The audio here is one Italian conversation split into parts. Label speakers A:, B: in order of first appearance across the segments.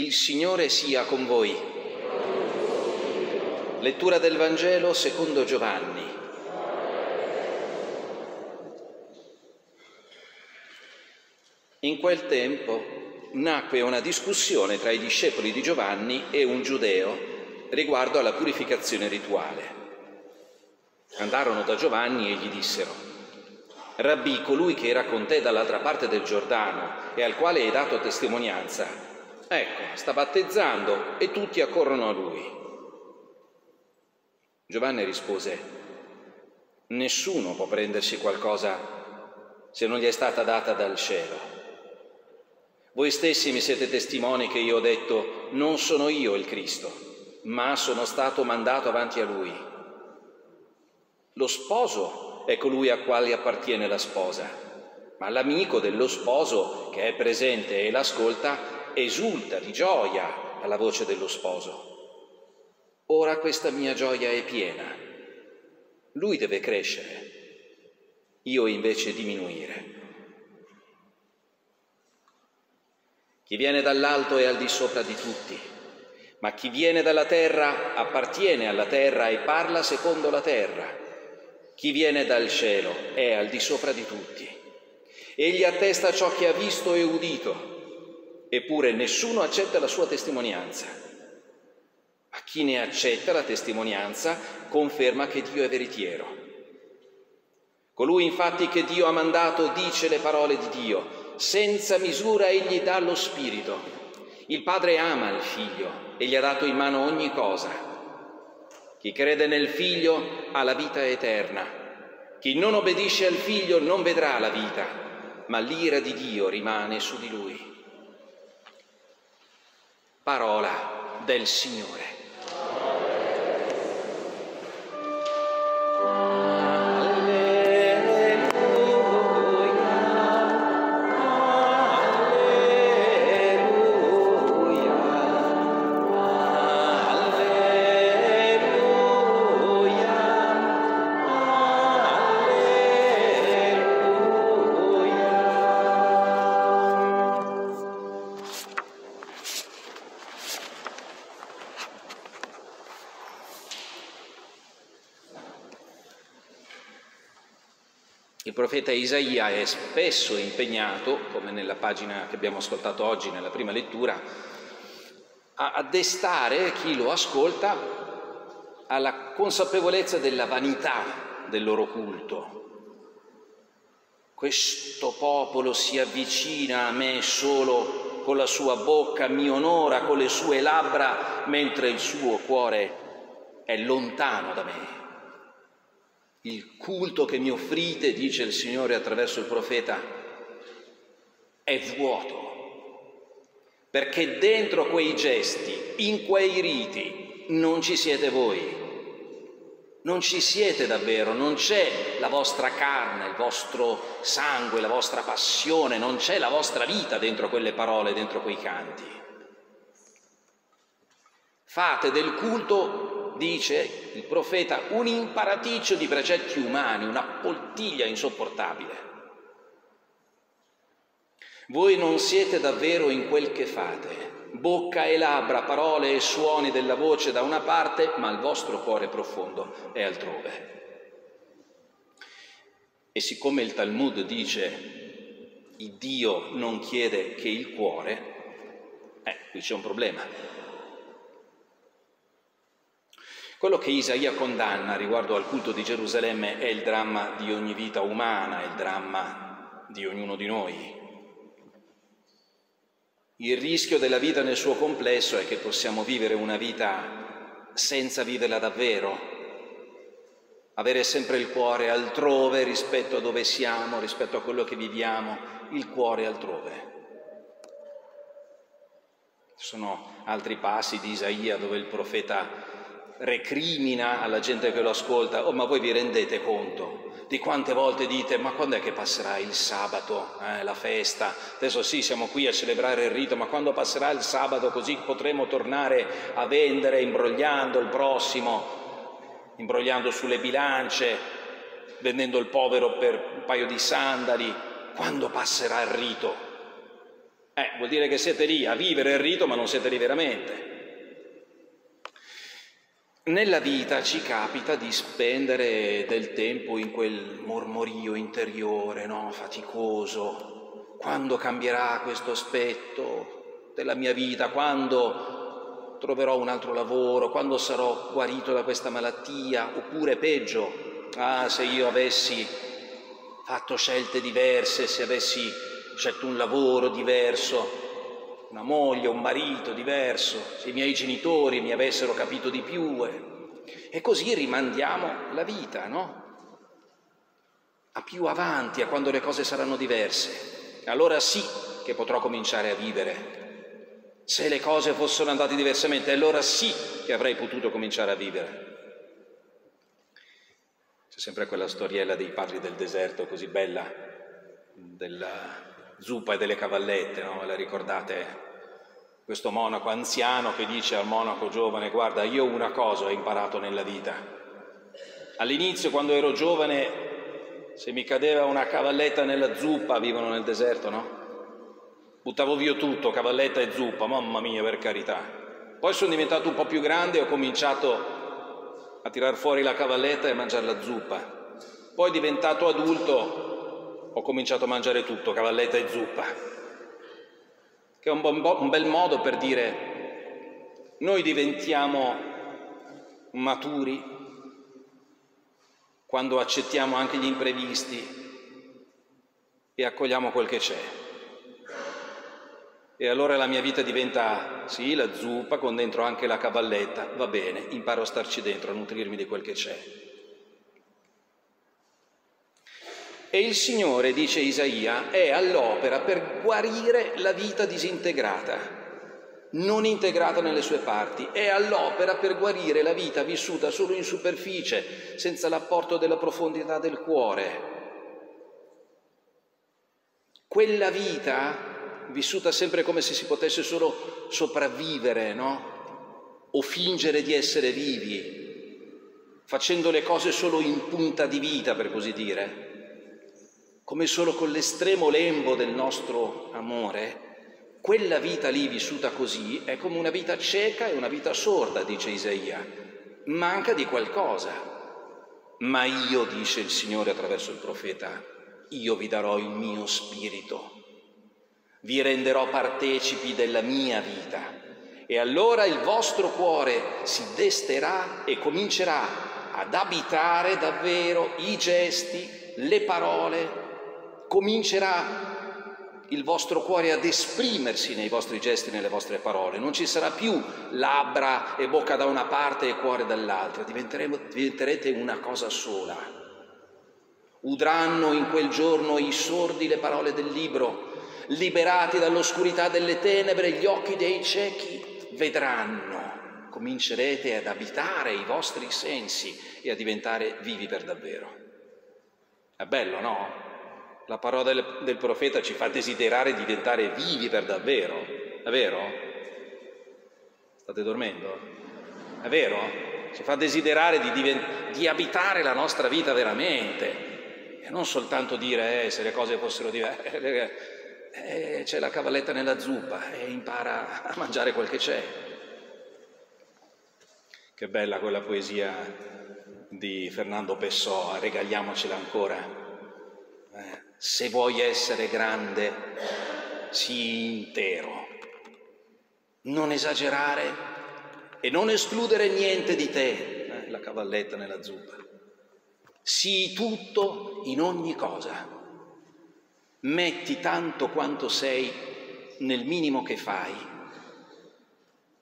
A: Il Signore sia con voi. Lettura del Vangelo secondo Giovanni. In quel tempo nacque una discussione tra i discepoli di Giovanni e un giudeo riguardo alla purificazione rituale. Andarono da Giovanni e gli dissero, Rabbi, colui che era con te dall'altra parte del Giordano e al quale hai dato testimonianza, ecco, sta battezzando e tutti accorrono a lui. Giovanni rispose, nessuno può prendersi qualcosa se non gli è stata data dal cielo. Voi stessi mi siete testimoni che io ho detto, non sono io il Cristo, ma sono stato mandato avanti a Lui. Lo sposo è colui a quale appartiene la sposa, ma l'amico dello sposo che è presente e l'ascolta esulta di gioia alla voce dello sposo. Ora questa mia gioia è piena. Lui deve crescere, io invece diminuire. Chi viene dall'alto è al di sopra di tutti, ma chi viene dalla terra appartiene alla terra e parla secondo la terra. Chi viene dal cielo è al di sopra di tutti. Egli attesta ciò che ha visto e udito, eppure nessuno accetta la sua testimonianza. Ma chi ne accetta la testimonianza conferma che Dio è veritiero. Colui infatti che Dio ha mandato dice le parole di Dio senza misura egli dà lo Spirito. Il Padre ama il Figlio e gli ha dato in mano ogni cosa. Chi crede nel Figlio ha la vita eterna. Chi non obbedisce al Figlio non vedrà la vita, ma l'ira di Dio rimane su di lui. Parola del Signore. Profeta Isaia è spesso impegnato, come nella pagina che abbiamo ascoltato oggi nella prima lettura, a destare chi lo ascolta alla consapevolezza della vanità del loro culto. Questo popolo si avvicina a me solo con la sua bocca, mi onora con le sue labbra, mentre il suo cuore è lontano da me. Il culto che mi offrite, dice il Signore attraverso il profeta, è vuoto, perché dentro quei gesti, in quei riti, non ci siete voi, non ci siete davvero, non c'è la vostra carne, il vostro sangue, la vostra passione, non c'è la vostra vita dentro quelle parole, dentro quei canti. Fate del culto dice il profeta, un imparaticcio di precetti umani, una poltiglia insopportabile. Voi non siete davvero in quel che fate, bocca e labbra, parole e suoni della voce da una parte, ma il vostro cuore profondo è altrove. E siccome il Talmud dice il Dio non chiede che il cuore, eh, qui c'è un problema. Quello che Isaia condanna riguardo al culto di Gerusalemme è il dramma di ogni vita umana, il dramma di ognuno di noi. Il rischio della vita nel suo complesso è che possiamo vivere una vita senza viverla davvero, avere sempre il cuore altrove rispetto a dove siamo, rispetto a quello che viviamo, il cuore altrove. Ci sono altri passi di Isaia dove il profeta recrimina alla gente che lo ascolta, oh ma voi vi rendete conto di quante volte dite ma quando è che passerà il sabato, eh, la festa? Adesso sì, siamo qui a celebrare il rito, ma quando passerà il sabato così potremo tornare a vendere imbrogliando il prossimo, imbrogliando sulle bilance, vendendo il povero per un paio di sandali, quando passerà il rito? Eh, vuol dire che siete lì a vivere il rito, ma non siete lì veramente. Nella vita ci capita di spendere del tempo in quel mormorio interiore, no? faticoso. Quando cambierà questo aspetto della mia vita? Quando troverò un altro lavoro? Quando sarò guarito da questa malattia? Oppure peggio, ah, se io avessi fatto scelte diverse, se avessi scelto un lavoro diverso, una moglie, un marito diverso, se i miei genitori mi avessero capito di più. Eh. E così rimandiamo la vita, no? A più avanti, a quando le cose saranno diverse. Allora sì che potrò cominciare a vivere. Se le cose fossero andate diversamente, allora sì che avrei potuto cominciare a vivere. C'è sempre quella storiella dei padri del deserto così bella, della zuppa e delle cavallette, no? La ricordate? Questo monaco anziano che dice al monaco giovane, guarda, io una cosa ho imparato nella vita. All'inizio, quando ero giovane, se mi cadeva una cavalletta nella zuppa, vivono nel deserto, no? Buttavo via tutto, cavalletta e zuppa, mamma mia, per carità. Poi sono diventato un po' più grande e ho cominciato a tirar fuori la cavalletta e a mangiare la zuppa. Poi diventato adulto ho cominciato a mangiare tutto, cavalletta e zuppa, che è un, un bel modo per dire noi diventiamo maturi quando accettiamo anche gli imprevisti e accogliamo quel che c'è. E allora la mia vita diventa, sì, la zuppa con dentro anche la cavalletta, va bene, imparo a starci dentro, a nutrirmi di quel che c'è. E il Signore, dice Isaia, è all'opera per guarire la vita disintegrata, non integrata nelle sue parti, è all'opera per guarire la vita vissuta solo in superficie, senza l'apporto della profondità del cuore. Quella vita vissuta sempre come se si potesse solo sopravvivere, no? O fingere di essere vivi, facendo le cose solo in punta di vita, per così dire come solo con l'estremo lembo del nostro amore, quella vita lì vissuta così è come una vita cieca e una vita sorda, dice Isaia, manca di qualcosa. Ma io, dice il Signore attraverso il profeta, io vi darò il mio spirito, vi renderò partecipi della mia vita. E allora il vostro cuore si desterà e comincerà ad abitare davvero i gesti, le parole, comincerà il vostro cuore ad esprimersi nei vostri gesti nelle vostre parole, non ci sarà più labbra e bocca da una parte e cuore dall'altra, diventerete una cosa sola. Udranno in quel giorno i sordi le parole del libro, liberati dall'oscurità delle tenebre, gli occhi dei ciechi vedranno, comincerete ad abitare i vostri sensi e a diventare vivi per davvero. È bello, no? La parola del, del profeta ci fa desiderare di diventare vivi per davvero, è vero? State dormendo? È vero? Ci fa desiderare di, divent- di abitare la nostra vita veramente e non soltanto dire eh, se le cose fossero diverse, eh, c'è la cavalletta nella zuppa e impara a mangiare quel che c'è. Che bella quella poesia di Fernando Pessoa, regaliamocela ancora. Se vuoi essere grande, sii intero. Non esagerare e non escludere niente di te, eh, la cavalletta nella zuppa. Sii tutto in ogni cosa. Metti tanto quanto sei nel minimo che fai,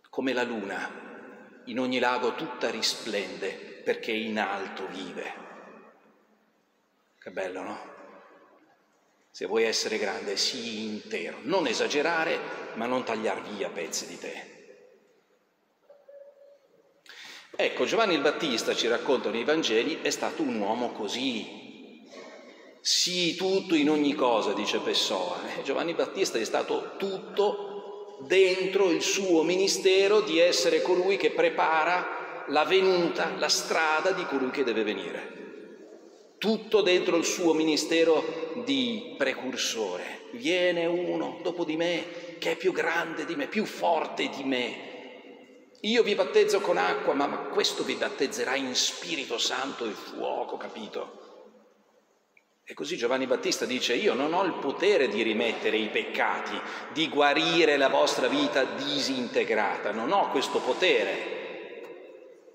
A: come la luna, in ogni lago tutta risplende perché in alto vive. Che bello, no? Se vuoi essere grande, sii intero, non esagerare, ma non tagliar via pezzi di te. Ecco, Giovanni il Battista, ci raccontano i Vangeli, è stato un uomo così. Sii tutto in ogni cosa, dice Pessoa. Eh, Giovanni Battista è stato tutto dentro il suo ministero di essere colui che prepara la venuta, la strada di colui che deve venire. Tutto dentro il suo ministero di precursore. Viene uno dopo di me che è più grande di me, più forte di me. Io vi battezzo con acqua, ma, questo vi battezzerà in Spirito Santo e fuoco, capito? E così Giovanni Battista dice, io non ho il potere di rimettere i peccati, di guarire la vostra vita disintegrata, non ho questo potere.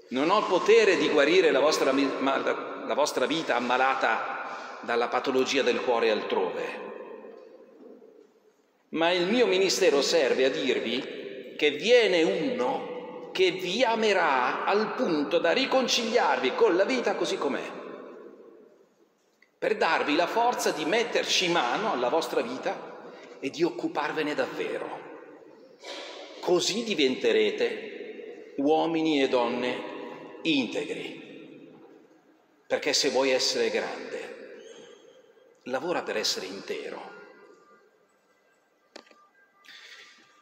A: Non ho il potere di guarire la vostra, la vostra vita ammalata dalla patologia del cuore altrove. Ma il mio ministero serve a dirvi che viene uno che vi amerà al punto da riconciliarvi con la vita così com'è per darvi la forza di metterci mano alla vostra vita e di occuparvene davvero. Così diventerete uomini e donne integri. Perché se vuoi essere grande, lavora per essere intero.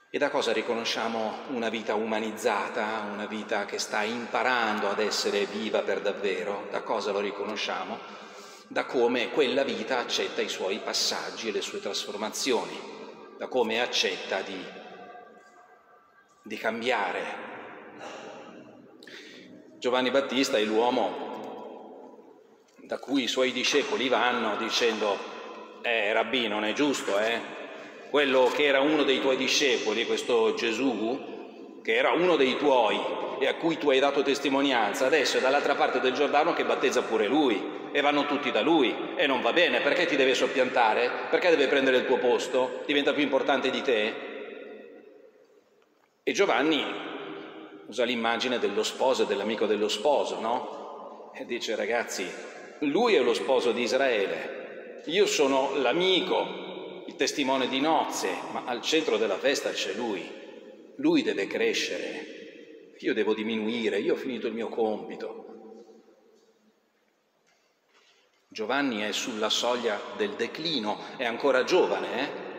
A: E da cosa riconosciamo una vita umanizzata, una vita che sta imparando ad essere viva per davvero? Da cosa lo riconosciamo? da come quella vita accetta i suoi passaggi e le sue trasformazioni, da come accetta di, di cambiare. Giovanni Battista è l'uomo da cui i suoi discepoli vanno dicendo, eh, rabbì, non è giusto, eh? Quello che era uno dei tuoi discepoli, questo Gesù, che era uno dei tuoi e a cui tu hai dato testimonianza, adesso è dall'altra parte del Giordano che battezza pure lui e vanno tutti da lui e non va bene, perché ti deve soppiantare? Perché deve prendere il tuo posto? Diventa più importante di te? E Giovanni usa l'immagine dello sposo e dell'amico dello sposo, no? E dice ragazzi, lui è lo sposo di Israele, io sono l'amico, il testimone di nozze, ma al centro della festa c'è lui. Lui deve crescere, io devo diminuire, io ho finito il mio compito. Giovanni è sulla soglia del declino, è ancora giovane, eh?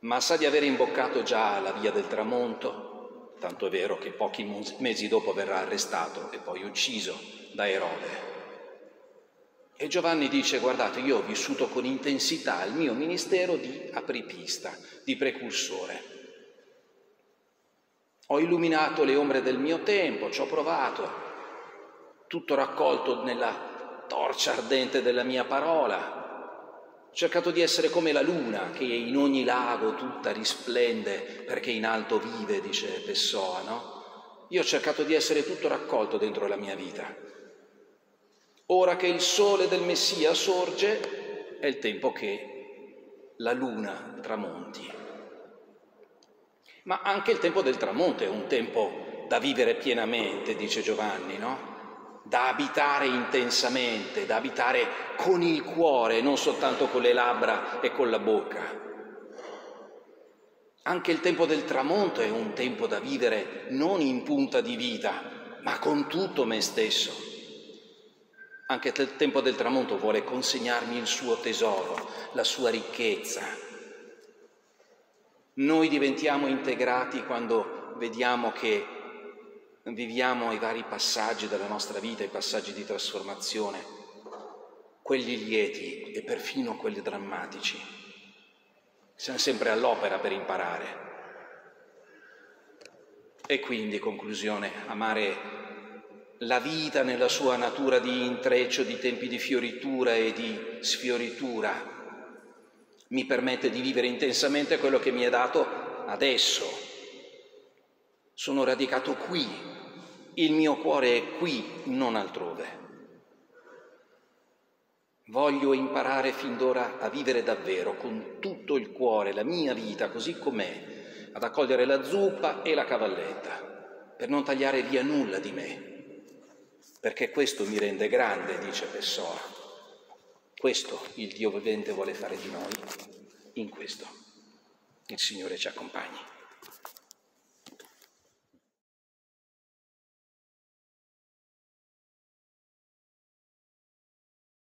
A: ma sa di aver imboccato già la via del tramonto, tanto è vero che pochi mesi dopo verrà arrestato e poi ucciso da Erode. E Giovanni dice, guardate, io ho vissuto con intensità il mio ministero di apripista, di precursore. Ho illuminato le ombre del mio tempo, ci ho provato, tutto raccolto nella torcia ardente della mia parola. Ho cercato di essere come la luna che in ogni lago tutta risplende perché in alto vive, dice Pessoa, no? Io ho cercato di essere tutto raccolto dentro la mia vita. Ora che il sole del Messia sorge, è il tempo che la luna tramonti. Ma anche il tempo del tramonto è un tempo da vivere pienamente, dice Giovanni, no? da abitare intensamente, da abitare con il cuore, non soltanto con le labbra e con la bocca. Anche il tempo del tramonto è un tempo da vivere non in punta di vita, ma con tutto me stesso. Anche il tempo del tramonto vuole consegnarmi il suo tesoro, la sua ricchezza. Noi diventiamo integrati quando vediamo che viviamo i vari passaggi della nostra vita, i passaggi di trasformazione, quelli lieti e perfino quelli drammatici. Siamo sempre all'opera per imparare. E quindi, conclusione, amare la vita nella sua natura di intreccio, di tempi di fioritura e di sfioritura, mi permette di vivere intensamente quello che mi è dato adesso. Sono radicato qui, il mio cuore è qui, non altrove. Voglio imparare fin d'ora a vivere davvero con tutto il cuore, la mia vita così com'è, ad accogliere la zuppa e la cavalletta, per non tagliare via nulla di me, perché questo mi rende grande, dice Pessoa. Questo il Dio vivente vuole fare di noi, in questo. Il Signore ci accompagni.